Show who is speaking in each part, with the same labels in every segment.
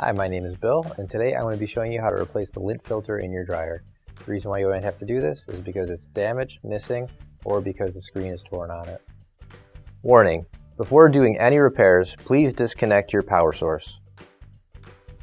Speaker 1: Hi, my name is Bill, and today I'm going to be showing you how to replace the lint filter in your dryer. The reason why you might have to do this is because it's damaged, missing, or because the screen is torn on it. Warning, before doing any repairs, please disconnect your power source.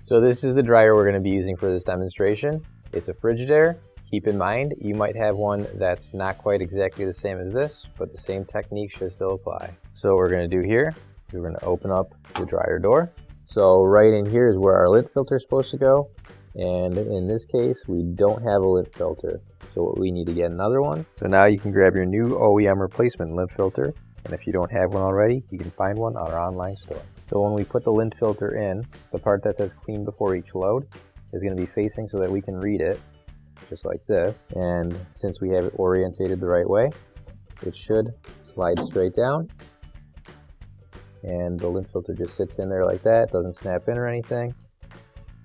Speaker 1: So this is the dryer we're going to be using for this demonstration. It's a Frigidaire. Keep in mind, you might have one that's not quite exactly the same as this, but the same technique should still apply. So what we're going to do here, we're going to open up the dryer door. So right in here is where our lint filter is supposed to go. And in this case, we don't have a lint filter. So we need to get another one. So now you can grab your new OEM replacement lint filter. And if you don't have one already, you can find one on our online store. So when we put the lint filter in, the part that says clean before each load is going to be facing so that we can read it, just like this. And since we have it orientated the right way, it should slide straight down and the lint filter just sits in there like that, doesn't snap in or anything.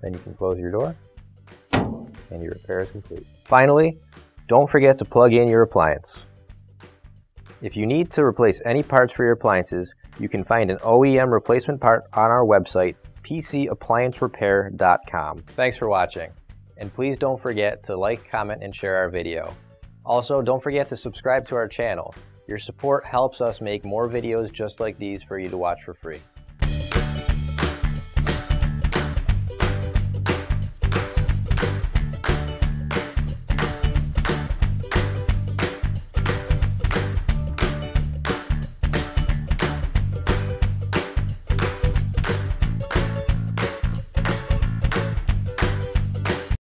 Speaker 1: Then you can close your door and your repair is complete. Finally, don't forget to plug in your appliance. If you need to replace any parts for your appliances, you can find an OEM replacement part on our website, pcappliancerepair.com. Thanks for watching, and please don't forget to like, comment, and share our video. Also, don't forget to subscribe to our channel. Your support helps us make more videos just like these for you to watch for free.